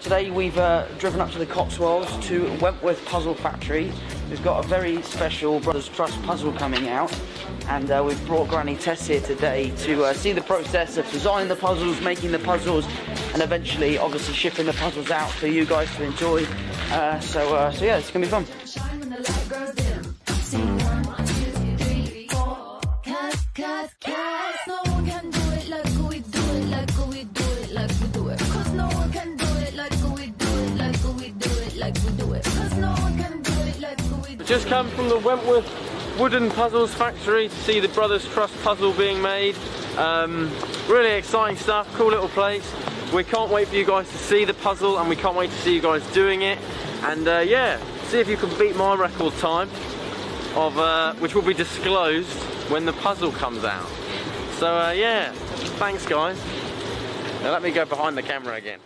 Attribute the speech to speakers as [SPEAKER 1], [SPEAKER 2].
[SPEAKER 1] Today we've uh, driven up to the Cotswolds to Wentworth Puzzle Factory. We've got a very special Brothers Trust puzzle coming out and uh, we've brought Granny Tess here today to uh, see the process of designing the puzzles, making the puzzles and eventually obviously shipping the puzzles out for you guys to enjoy. Uh, so, uh, so yeah, it's going to be fun.
[SPEAKER 2] Like we do it. No do it like do.
[SPEAKER 3] Just come from the Wentworth Wooden Puzzles factory to see the Brothers Trust puzzle being made. Um, really exciting stuff, cool little place. We can't wait for you guys to see the puzzle and we can't wait to see you guys doing it. And uh, yeah, see if you can beat my record time of uh, which will be disclosed when the puzzle comes out. So uh, yeah, thanks guys. Now let me go behind the camera again.